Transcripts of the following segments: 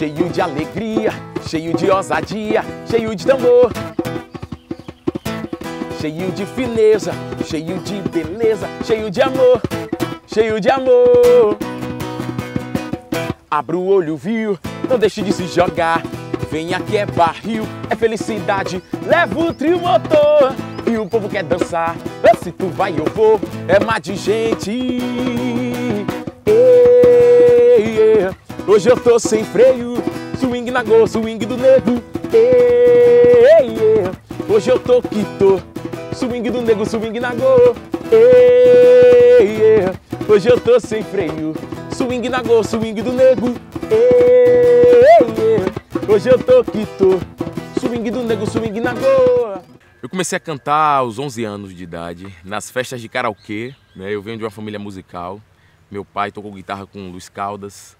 cheio de alegria, cheio de ousadia, cheio de tambor. Cheio de fineza, cheio de beleza, cheio de amor, cheio de amor. Abra o olho, viu? Não deixe de se jogar. Venha que é barril, é felicidade. Leva o trio motor e o povo quer dançar. Se tu vai, eu vou. É mais de gente. Hoje eu tô sem freio. Swing na go, swing do nego. Ei, ei. Hoje eu tô que tô. Swing do nego, swing na go. Ei. Hoje eu tô sem freio. Swing na go, swing do nego. Ei. Hoje eu tô que tô. Swing do nego, swing na go. Eu comecei a cantar aos 11 anos de idade, nas festas de karaokê. Né? Eu venho de uma família musical. Meu pai tocou guitarra com Luiz Caldas.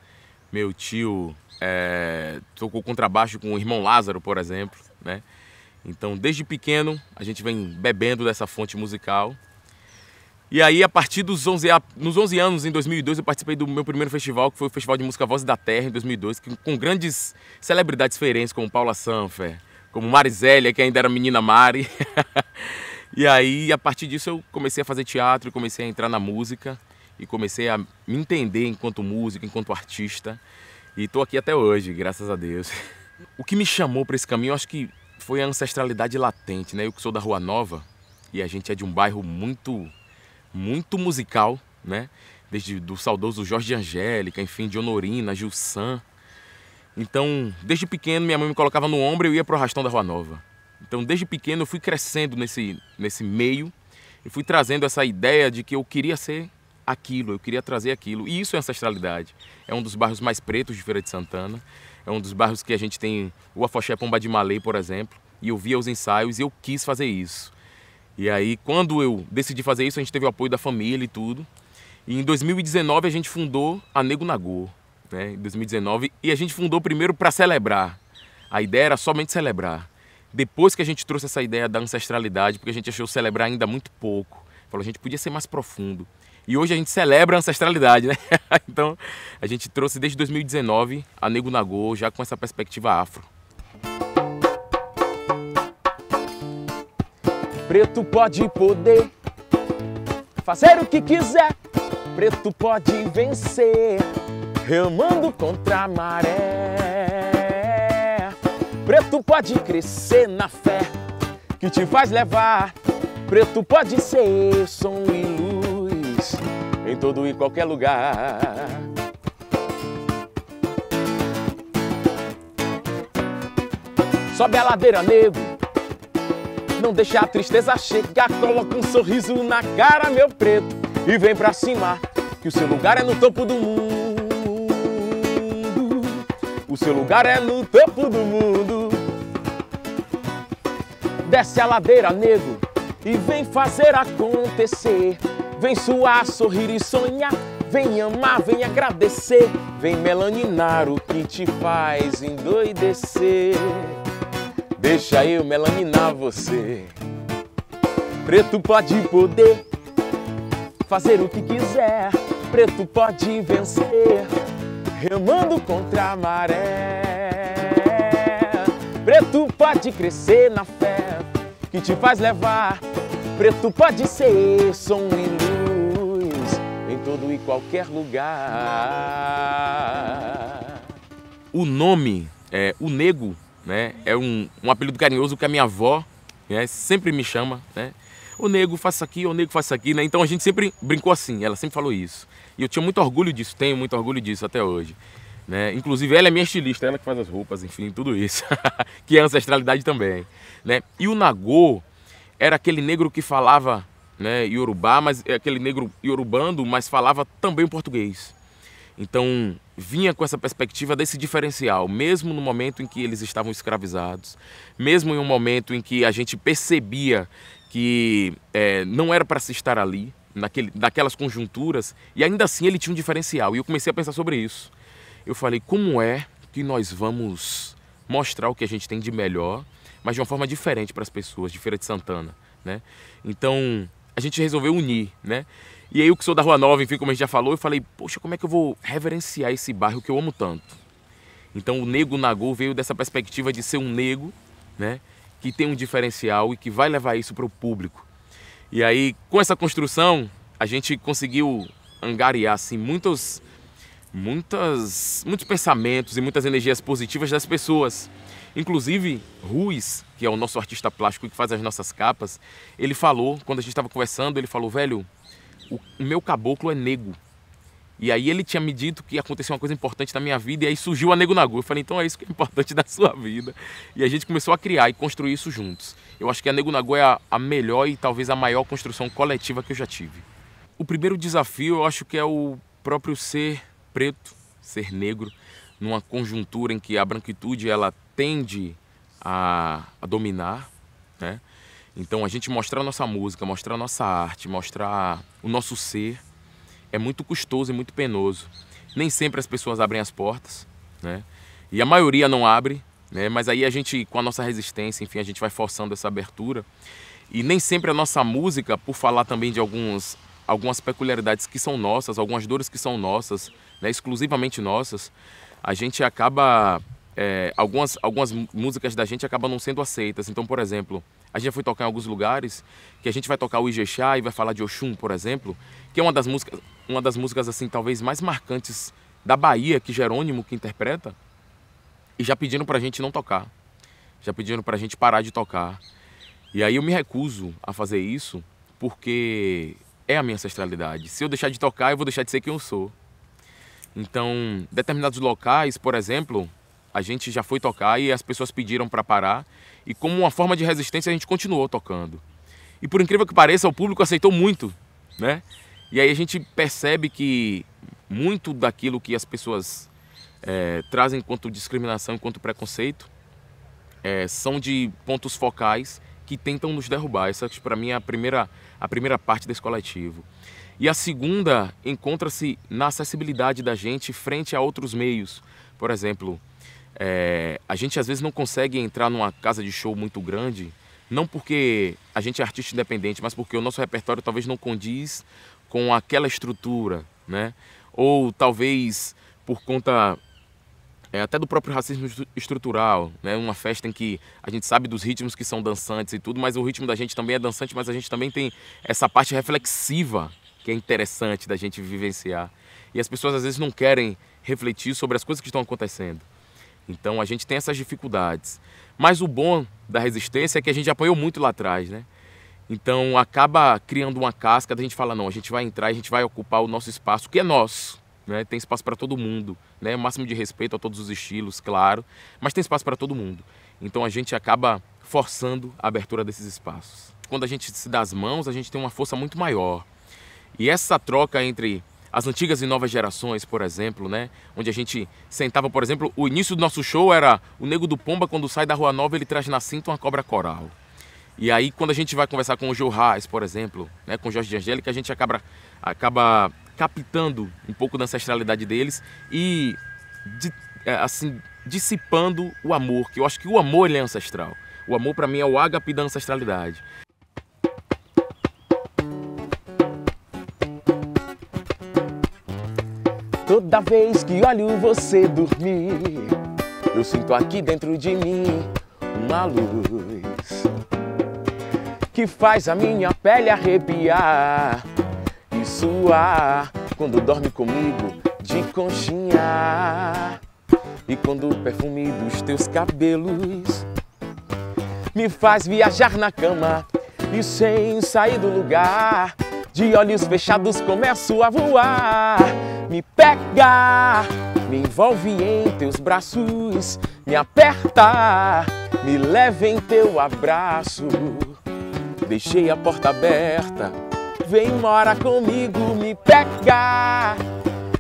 Meu tio é, tocou contrabaixo com o irmão Lázaro, por exemplo. Né? Então, desde pequeno, a gente vem bebendo dessa fonte musical. E aí, a partir dos 11, nos 11 anos, em 2002, eu participei do meu primeiro festival, que foi o Festival de Música Voz da Terra, em 2002, com grandes celebridades feirenses, como Paula Sanfer, como Marizélia, que ainda era menina Mari. e aí, a partir disso, eu comecei a fazer teatro, comecei a entrar na música e comecei a me entender enquanto músico, enquanto artista. E estou aqui até hoje, graças a Deus. O que me chamou para esse caminho, acho que foi a ancestralidade latente, né? Eu que sou da Rua Nova e a gente é de um bairro muito muito musical, né? Desde do saudoso Jorge Angélica, enfim, de Honorina, Gilsan. Então, desde pequeno, minha mãe me colocava no ombro e eu ia pro arrastão da Rua Nova. Então, desde pequeno, eu fui crescendo nesse, nesse meio e fui trazendo essa ideia de que eu queria ser aquilo, eu queria trazer aquilo. E isso é ancestralidade. É um dos bairros mais pretos de Feira de Santana. É um dos bairros que a gente tem o Afoxé Pomba de Malê, por exemplo. E eu via os ensaios e eu quis fazer isso. E aí, quando eu decidi fazer isso, a gente teve o apoio da família e tudo. E em 2019 a gente fundou a Nego Nagô, né? Em 2019, e a gente fundou primeiro para celebrar. A ideia era somente celebrar. Depois que a gente trouxe essa ideia da ancestralidade, porque a gente achou celebrar ainda muito pouco. Falou, a gente podia ser mais profundo. E hoje a gente celebra a ancestralidade, né? então, a gente trouxe desde 2019 a Nego Nagô, já com essa perspectiva afro. Preto pode poder fazer o que quiser. Preto pode vencer, remando contra a maré. Preto pode crescer na fé que te faz levar. Preto pode ser som e luz em todo e qualquer lugar. Sobe a ladeira, nego não deixa a tristeza chegar, coloca um sorriso na cara, meu preto, e vem pra cima, que o seu lugar é no topo do mundo. O seu lugar é no topo do mundo. Desce a ladeira, nego, e vem fazer acontecer. Vem suar, sorrir e sonhar. Vem amar, vem agradecer. Vem melaninar o que te faz endoidecer. Deixa eu melaninar você. Preto pode poder fazer o que quiser. Preto pode vencer, remando contra a maré. Preto pode crescer na fé que te faz levar. Preto pode ser luz em todo e qualquer lugar. O nome, é, o nego né? É um, um apelido carinhoso que a minha avó né, sempre me chama, né? O nego isso aqui, o nego isso aqui, né? Então a gente sempre brincou assim, ela sempre falou isso. E eu tinha muito orgulho disso, tenho muito orgulho disso até hoje. Né? Inclusive ela é minha estilista, ela que faz as roupas, enfim, tudo isso. que é ancestralidade também. Né? E o Nagô era aquele negro que falava né, Yorubá, mas é aquele negro iorubando, mas falava também português. Então, vinha com essa perspectiva desse diferencial, mesmo no momento em que eles estavam escravizados, mesmo em um momento em que a gente percebia que é, não era para se estar ali, naquele, naquelas conjunturas, e ainda assim ele tinha um diferencial. E eu comecei a pensar sobre isso. Eu falei, como é que nós vamos mostrar o que a gente tem de melhor, mas de uma forma diferente para as pessoas de Feira de Santana, né? Então, a gente resolveu unir, né? E aí eu que sou da Rua Nova, enfim, como a gente já falou, eu falei, poxa, como é que eu vou reverenciar esse bairro que eu amo tanto? Então o Nego Nagô veio dessa perspectiva de ser um nego, né? Que tem um diferencial e que vai levar isso para o público. E aí, com essa construção, a gente conseguiu angariar assim, muitos, muitas, muitos pensamentos e muitas energias positivas das pessoas. Inclusive, Ruiz, que é o nosso artista plástico que faz as nossas capas, ele falou, quando a gente estava conversando, ele falou, velho, o meu caboclo é nego. E aí ele tinha me dito que aconteceu uma coisa importante na minha vida e aí surgiu a Nego Nagu. Eu falei, então é isso que é importante da sua vida. E a gente começou a criar e construir isso juntos. Eu acho que a Nego Nagu é a, a melhor e talvez a maior construção coletiva que eu já tive. O primeiro desafio eu acho que é o próprio ser preto, ser negro, numa conjuntura em que a branquitude ela tende a, a dominar, né? Então a gente mostrar a nossa música, mostrar a nossa arte, mostrar o nosso ser é muito custoso e muito penoso. Nem sempre as pessoas abrem as portas, né? E a maioria não abre, né? Mas aí a gente, com a nossa resistência, enfim, a gente vai forçando essa abertura. E nem sempre a nossa música, por falar também de alguns, algumas peculiaridades que são nossas, algumas dores que são nossas, né? exclusivamente nossas, a gente acaba é, algumas, algumas músicas da gente acabam não sendo aceitas. Então, por exemplo, a gente já foi tocar em alguns lugares que a gente vai tocar o Ijexá e vai falar de Oxum, por exemplo, que é uma das músicas, uma das músicas assim talvez mais marcantes da Bahia que Jerônimo que interpreta. E já pediram pra gente não tocar. Já pediram pra gente parar de tocar. E aí eu me recuso a fazer isso porque é a minha ancestralidade. Se eu deixar de tocar, eu vou deixar de ser quem eu sou. Então, determinados locais, por exemplo, a gente já foi tocar e as pessoas pediram para parar. E como uma forma de resistência, a gente continuou tocando. E por incrível que pareça, o público aceitou muito, né? E aí a gente percebe que muito daquilo que as pessoas é, trazem enquanto discriminação, enquanto preconceito, é, são de pontos focais que tentam nos derrubar. Essa, para mim, é a primeira, a primeira parte desse coletivo. E a segunda encontra-se na acessibilidade da gente frente a outros meios. Por exemplo, é, a gente às vezes não consegue entrar numa casa de show muito grande, não porque a gente é artista independente, mas porque o nosso repertório talvez não condiz com aquela estrutura, né? Ou talvez por conta é, até do próprio racismo estrutural, né? Uma festa em que a gente sabe dos ritmos que são dançantes e tudo, mas o ritmo da gente também é dançante, mas a gente também tem essa parte reflexiva que é interessante da gente vivenciar. E as pessoas às vezes não querem refletir sobre as coisas que estão acontecendo. Então a gente tem essas dificuldades. Mas o bom da resistência é que a gente apanhou muito lá atrás, né? Então acaba criando uma casca da gente falar, não, a gente vai entrar, a gente vai ocupar o nosso espaço, que é nosso. Né? Tem espaço para todo mundo, né? máximo de respeito a todos os estilos, claro, mas tem espaço para todo mundo. Então a gente acaba forçando a abertura desses espaços. Quando a gente se dá as mãos, a gente tem uma força muito maior. E essa troca entre as antigas e novas gerações, por exemplo, né? Onde a gente sentava, por exemplo, o início do nosso show era o Nego do Pomba, quando sai da Rua Nova, ele traz na cinta uma cobra coral. E aí, quando a gente vai conversar com o Reis, por exemplo, né, com o Jorge de Angélica, a gente acaba, acaba captando um pouco da ancestralidade deles e, é, assim, dissipando o amor, que eu acho que o amor é ancestral. O amor, para mim, é o ágape da ancestralidade. Toda vez que olho você dormir, eu sinto aqui dentro de mim uma luz que faz a minha pele arrepiar e suar quando dorme comigo de conchinha. E quando o perfume dos teus cabelos me faz viajar na cama e sem sair do lugar, de olhos fechados começo a voar me pega, me envolve em teus braços, me aperta, me leva em teu abraço. Deixei a porta aberta, vem mora comigo, me pega,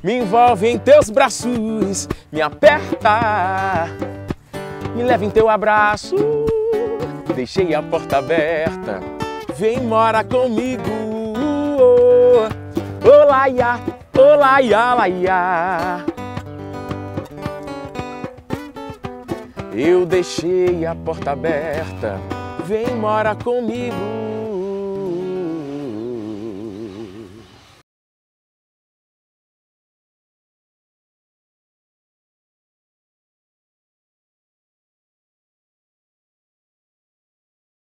me envolve em teus braços, me aperta, me leva em teu abraço. Deixei a porta aberta, vem mora comigo. Olá, ia, olá, ia, lá. Eu deixei a porta aberta, vem mora comigo.